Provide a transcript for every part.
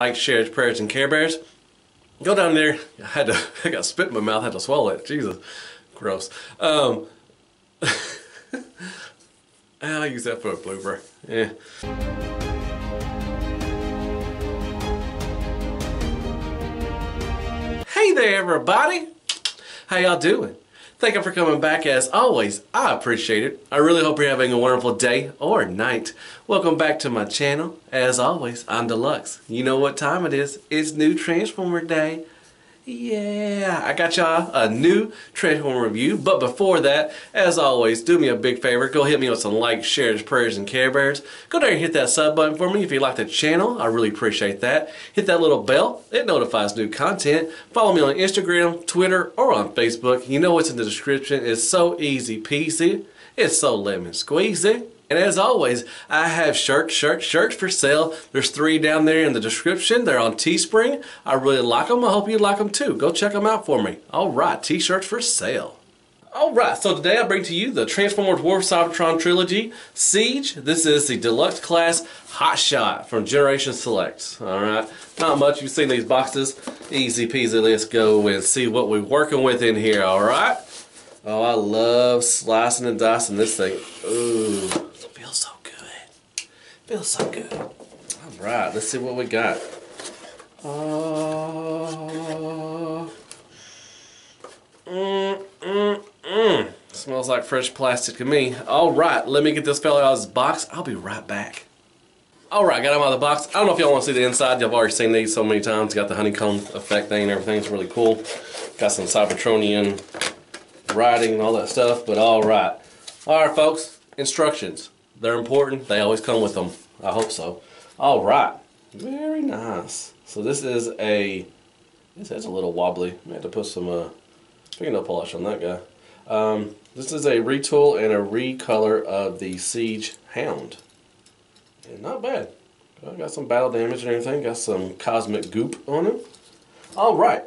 like, shares, prayers, and care bears. Go down there. I had to, I got spit in my mouth, I had to swallow it. Jesus, gross. Um, I'll use that for a blooper. Yeah. Hey there, everybody. How y'all doing? Thank you for coming back as always. I appreciate it. I really hope you're having a wonderful day or night. Welcome back to my channel. As always, I'm Deluxe. You know what time it is. It's new Transformer Day. Yeah, I got y'all a new Transformer review. But before that, as always, do me a big favor. Go hit me with some likes, shares, prayers, and care bears. Go down and hit that sub button for me if you like the channel. I really appreciate that. Hit that little bell. It notifies new content. Follow me on Instagram, Twitter, or on Facebook. You know what's in the description. It's so easy peasy. It's so lemon squeezy. And as always, I have shirts, shirts, shirts for sale. There's three down there in the description. They're on Teespring. I really like them. I hope you like them too. Go check them out for me. All right, t-shirts for sale. All right, so today I bring to you the Transformers War Cybertron Trilogy Siege. This is the deluxe class Hot Shot from Generation Selects. All right, not much. You've seen these boxes. Easy peasy. Let's go and see what we're working with in here. All right. Oh, I love slicing and dicing this thing. Ooh feels so good. Feels so good. All right, let's see what we got. Uh, mm, mm, mm. Smells like fresh plastic to me. All right, let me get this fella out of his box. I'll be right back. All right, got him out of the box. I don't know if y'all want to see the inside. Y'all already seen these so many times. Got the honeycomb effect thing and everything. It's really cool. Got some Cybertronian writing and all that stuff, but all right. All right, folks, instructions. They're important. They always come with them. I hope so. All right. Very nice. So this is a, this is a little wobbly. I have to put some uh, fingernail polish on that guy. Um, this is a retool and a recolor of the Siege Hound. And not bad. Got some battle damage and everything. Got some cosmic goop on him. All right.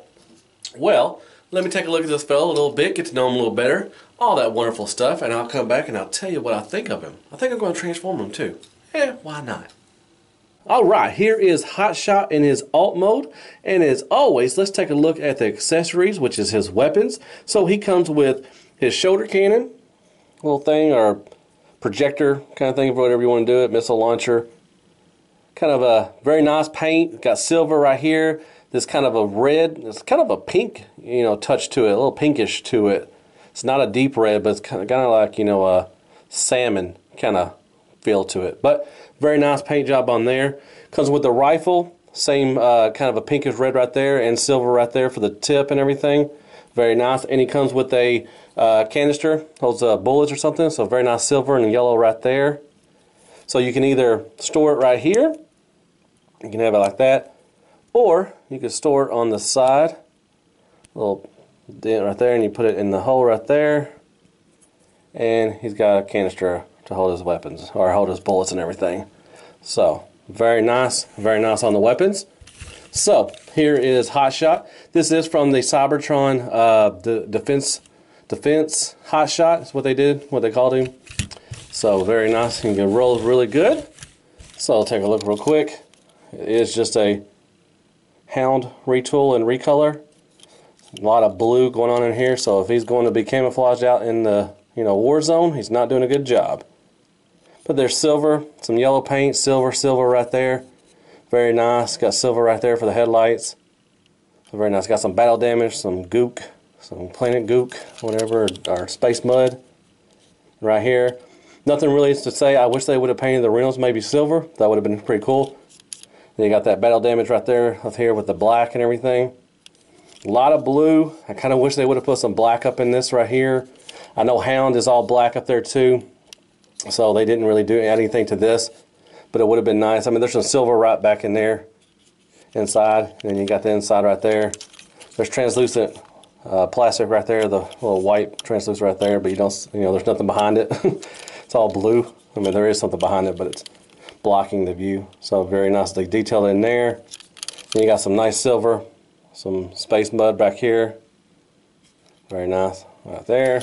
Well, let me take a look at this fellow a little bit, get to know him a little better, all that wonderful stuff, and I'll come back and I'll tell you what I think of him. I think I'm going to transform him too. Yeah, why not? Alright, here is Hotshot in his alt mode, and as always, let's take a look at the accessories, which is his weapons. So he comes with his shoulder cannon, little thing, or projector kind of thing, whatever you want to do it, missile launcher. Kind of a very nice paint, got silver right here, this kind of a red, it's kind of a pink, you know, touch to it, a little pinkish to it. It's not a deep red, but it's kind of, kind of like, you know, a salmon kind of feel to it. But very nice paint job on there. Comes with the rifle, same uh, kind of a pinkish red right there and silver right there for the tip and everything. Very nice. And he comes with a uh, canister, holds uh, bullets or something. So very nice silver and yellow right there. So you can either store it right here. You can have it like that or you could store it on the side, little dent right there, and you put it in the hole right there. And he's got a canister to hold his weapons, or hold his bullets and everything. So, very nice, very nice on the weapons. So, here is Hot Shot. This is from the Cybertron uh, the Defense Defense Hot Shot is what they did, what they called him. So, very nice. He rolls really good. So, I'll take a look real quick. It is just a Hound retool and recolor. A lot of blue going on in here, so if he's going to be camouflaged out in the you know war zone, he's not doing a good job. But there's silver, some yellow paint, silver, silver right there. Very nice. Got silver right there for the headlights. Very nice. Got some battle damage, some gook, some planet gook, whatever, or space mud right here. Nothing really to say. I wish they would have painted the rims maybe silver. That would have been pretty cool. You got that battle damage right there up here with the black and everything. A lot of blue. I kind of wish they would have put some black up in this right here. I know Hound is all black up there too. So they didn't really do anything to this. But it would have been nice. I mean, there's some silver right back in there inside. And you got the inside right there. There's translucent uh, plastic right there, the little white translucent right there. But you don't, you know, there's nothing behind it. it's all blue. I mean, there is something behind it, but it's blocking the view. So very nicely detailed in there. Then you got some nice silver, some space mud back here. Very nice right there.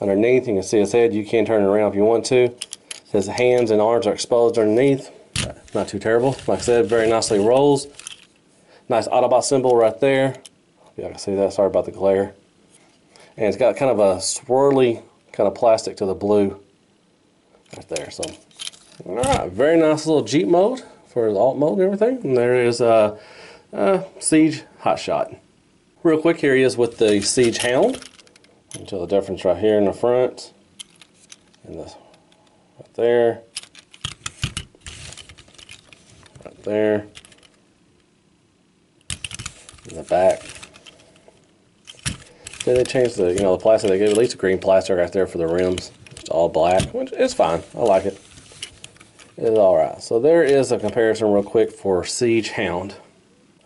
Underneath you can see his head. You can turn it around if you want to. His hands and arms are exposed underneath. Not too terrible. Like I said, very nicely rolls. Nice Autobot symbol right there. Yeah, I can see that. Sorry about the glare. And it's got kind of a swirly kind of plastic to the blue right there. So, all right, very nice little Jeep mode for the alt mode and everything. And there is a, a Siege Hotshot. Real quick, here he is with the Siege Hound. Until the difference right here in the front. And this right there. Right there. In the back. Then they changed the, you know, the plastic. They gave at least a green plastic right there for the rims. It's all black, which is fine. I like it. It's all right. So there is a comparison real quick for Siege Hound.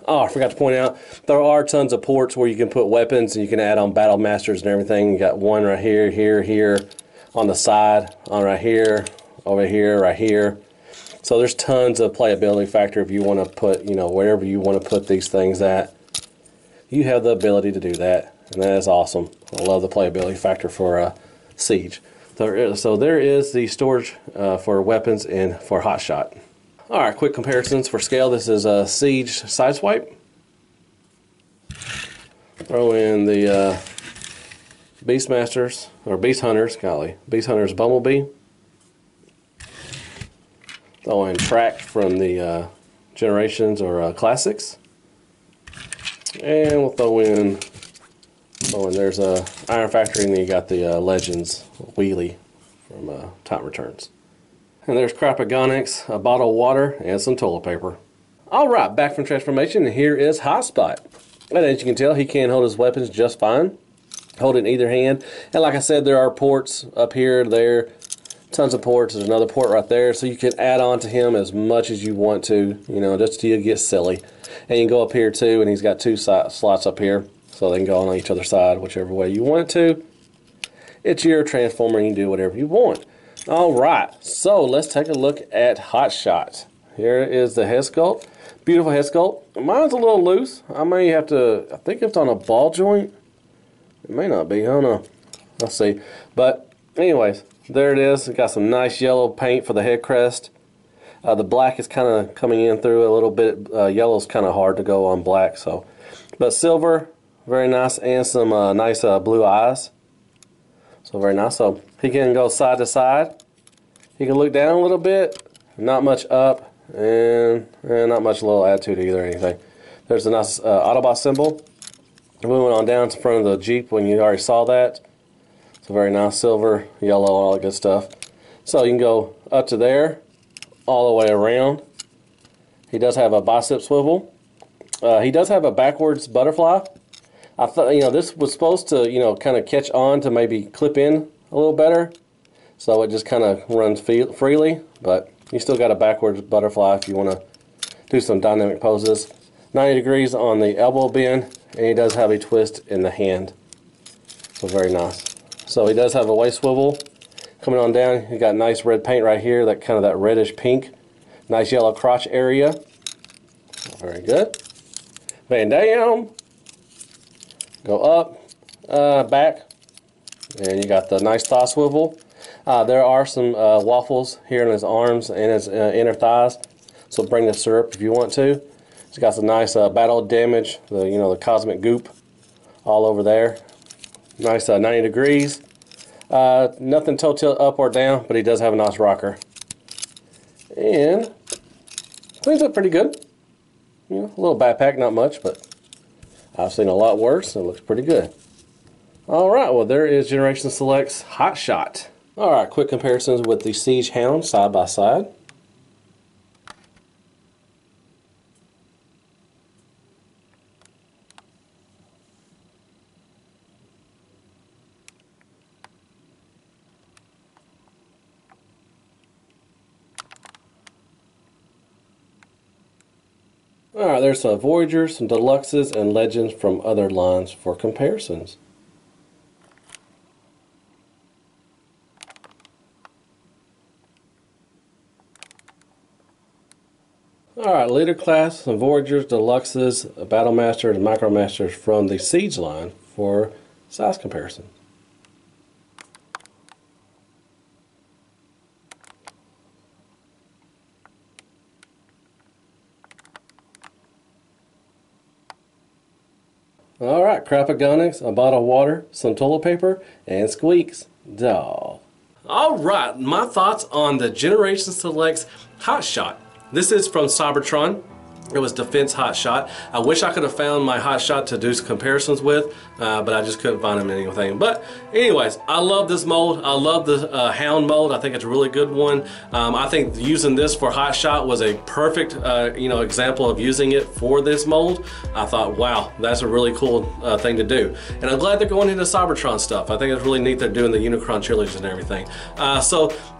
Oh, I forgot to point out, there are tons of ports where you can put weapons and you can add on Battle Masters and everything. You got one right here, here, here, on the side, on right here, over here, right here. So there's tons of playability factor if you want to put, you know, wherever you want to put these things at. You have the ability to do that, and that is awesome. I love the playability factor for uh, Siege. So there is the storage uh, for weapons and for Hotshot. All right, quick comparisons for scale. This is a Siege Sideswipe. Throw in the uh, Beastmasters, or Beast Hunters, golly, Beast Hunters Bumblebee. Throw in Track from the uh, Generations or uh, Classics. And we'll throw in, throw and there's a Iron Factory, and then you got the uh, Legends Wheelie from uh, Titans Return. And there's Crapagonix, a bottle of water, and some toilet paper. Alright, back from transformation, and here is Hotspot. And as you can tell, he can hold his weapons just fine. Hold it in either hand. And like I said, there are ports up here, there, tons of ports. There's another port right there, so you can add on to him as much as you want to, you know, just till you get silly. And you can go up here too, and he's got two slots up here, so they can go on each other side, whichever way you want it to. It's your transformer, you can do whatever you want. All right, so let's take a look at Hot Shot. Here is the head sculpt. Beautiful head sculpt. Mine's a little loose. I may have to, I think it's on a ball joint. It may not be, I don't know. Let's see. But anyways, there it is. It got some nice yellow paint for the head crest. Uh, the black is kind of coming in through a little bit. Uh, yellow's kind of hard to go on black. so. But silver, very nice, and some uh, nice uh, blue eyes. So very nice. So he can go side to side. He can look down a little bit, not much up, and, and not much little attitude either or anything. There's a nice uh, Autobot symbol. Moving on down to front of the Jeep when you already saw that. A very nice silver, yellow, all that good stuff. So you can go up to there, all the way around. He does have a bicep swivel. Uh, he does have a backwards butterfly. I thought, you know, this was supposed to, you know, kind of catch on to maybe clip in a little better. So it just kind of runs freely, but you still got a backwards butterfly if you want to do some dynamic poses. 90 degrees on the elbow bend, and he does have a twist in the hand. So very nice. So he does have a waist swivel. Coming on down, he got nice red paint right here, that kind of that reddish pink. Nice yellow crotch area. Very good. Van Damme. Go up, uh, back, and you got the nice thigh swivel. Uh, there are some uh, waffles here in his arms and his uh, inner thighs, so bring the syrup if you want to. He's got some nice uh, battle damage, the you know the cosmic goop all over there. Nice uh, 90 degrees. Nothing toe tilt up or down, but he does have a nice rocker. And cleans up pretty good. You know, a little backpack, not much, but I've seen a lot worse. and It looks pretty good. All right, well, there is Generation Select's Hot Shot. All right, quick comparisons with the Siege Hound side by side. Alright, there's some Voyagers, some Deluxes, and Legends from other lines for comparisons. Alright, Leader Class, some Voyagers, Deluxes, Battlemaster, and Micromasters from the Siege line for size comparison. All right, Crapagonix, a bottle of water, some toilet paper, and squeaks. Dog. All right, my thoughts on the Generation Selects Hot Shot. This is from Cybertron. It was Defense Hot Shot. I wish I could have found my Hot Shot to do some comparisons with, uh, but I just couldn't find them anything. But anyways, I love this mold. I love the uh, Hound mold. I think it's a really good one. Um, I think using this for Hot Shot was a perfect, uh, you know, example of using it for this mold. I thought, wow, that's a really cool uh, thing to do. And I'm glad they're going into Cybertron stuff. I think it's really neat they're doing the Unicron trilogy and everything. Uh,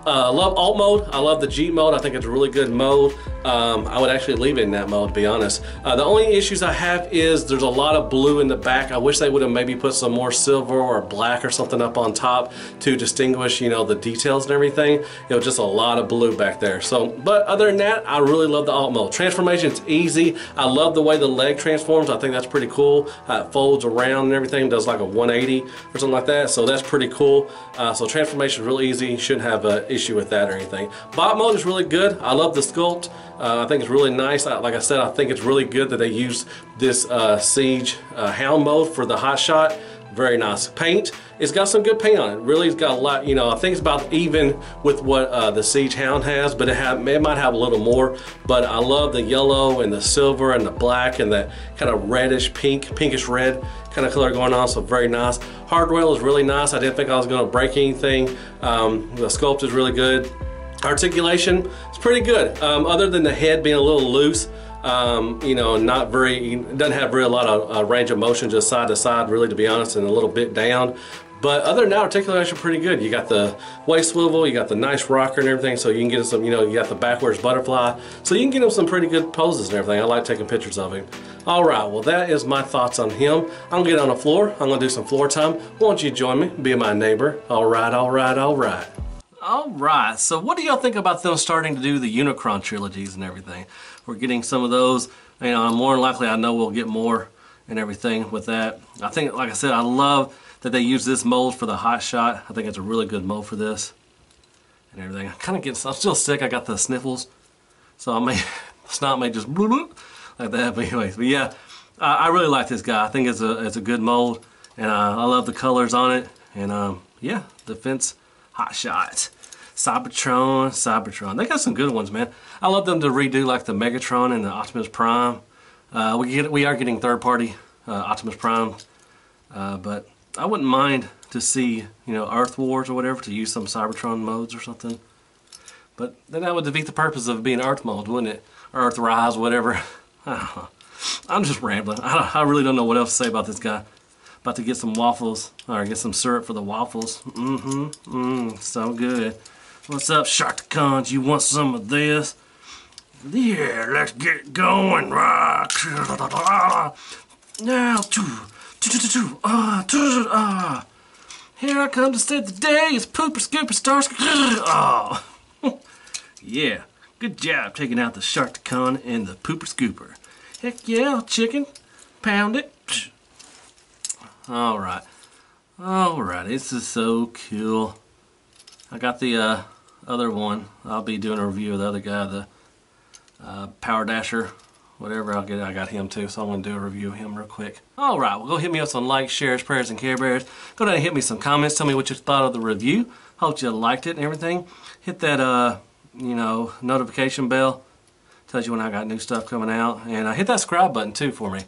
uh, I love alt mode. I love the Jeep mode. I think it's a really good mode. Um, I would actually leave it in that mode, to be honest. Uh, the only issues I have is there's a lot of blue in the back. I wish they would have maybe put some more silver or black or something up on top to distinguish, you know, the details and everything. You know, just a lot of blue back there. So, but other than that, I really love the alt mode. Transformation's easy. I love the way the leg transforms. I think that's pretty cool. How it folds around and everything, does like a 180 or something like that. So that's pretty cool. Uh, so transformation is really easy. shouldn't have a issue with that or anything. Bot mode is really good. I love the sculpt. Uh, I think it's really nice. like I said, I think it's really good that they used this uh, Siege uh, Hound mode for the hot shot. Very nice. Paint, it's got some good paint on it. Really, it's got a lot, you know, I think it's about even with what uh, the Siege Hound has, but it, have, it might have a little more. But I love the yellow and the silver and the black and that kind of reddish pink, pinkish red kind of color going on, so very nice. Hardware is really nice. I didn't think I was going to break anything. Um, the sculpt is really good. Articulation is pretty good, um, other than the head being a little loose. Um, you know, not very, doesn't have really a lot of uh, range of motion, just side to side, really, to be honest, and a little bit down. But other than that, articulation pretty good. You got the waist swivel, you got the nice rocker and everything, so you can get some, you know, you got the backwards butterfly. So you can get him some pretty good poses and everything. I like taking pictures of him. All right, well that is my thoughts on him. I'm gonna get on the floor. I'm gonna do some floor time. Won't you join me, be my neighbor? All right, all right, all right. All right, so what do y'all think about them starting to do the Unicron trilogies and everything? We're getting some of those. You know, more likely I know we'll get more and everything with that. I think, like I said, I love that they use this mold for the hot shot. I think it's a really good mold for this and everything. I'm kind of get, I'm still sick. I got the sniffles, so I may, snot may just like that. But anyways, but yeah, uh, I really like this guy. I think it's a it's a good mold, and uh, I love the colors on it. And um, yeah, Defense Hot Shot. Cybertron, Cybertron. They got some good ones, man. I love them to redo like the Megatron and the Optimus Prime. Uh, we get we are getting third party uh, Optimus Prime, uh, but I wouldn't mind to see, you know, Earth Wars or whatever, to use some Cybertron modes or something. But then that would defeat the purpose of being Earth mode, wouldn't it? Earth Rise, whatever. I'm just rambling. I, I, really don't know what else to say about this guy. About to get some waffles, or get some syrup for the waffles. Mm-hmm, mmm, so good. What's up, Sharkticons? You want some of this? Yeah, let's get going. Now, Here I come to save the day. It's Pooper Scooper Starsky. Oh. yeah, good job taking out the Sharkticon and the Pooper Scooper. Heck yeah, chicken. Pound it. Alright. Alright, this is so cool. I got the uh, other one. I'll be doing a review of the other guy, the uh, Power Dasher whatever I'll get I got him too so I'm gonna do a review of him real quick. Alright well go hit me up some likes shares prayers and care bears. Go down and hit me some comments tell me what you thought of the review. Hope you liked it and everything. Hit that uh you know notification bell. Tells you when I got new stuff coming out and uh, hit that subscribe button too for me.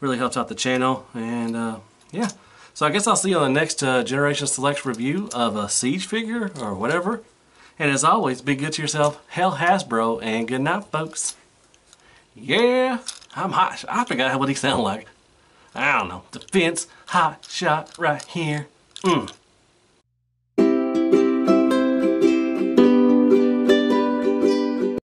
Really helps out the channel and uh, yeah. So I guess I'll see you on the next uh, Generation Select review of a Siege figure or whatever. And as always be good to yourself. Hail Hasbro and good night folks yeah, I'm hot. I forgot what he sound like. I don't know. Defense, hot shot right here. Mm.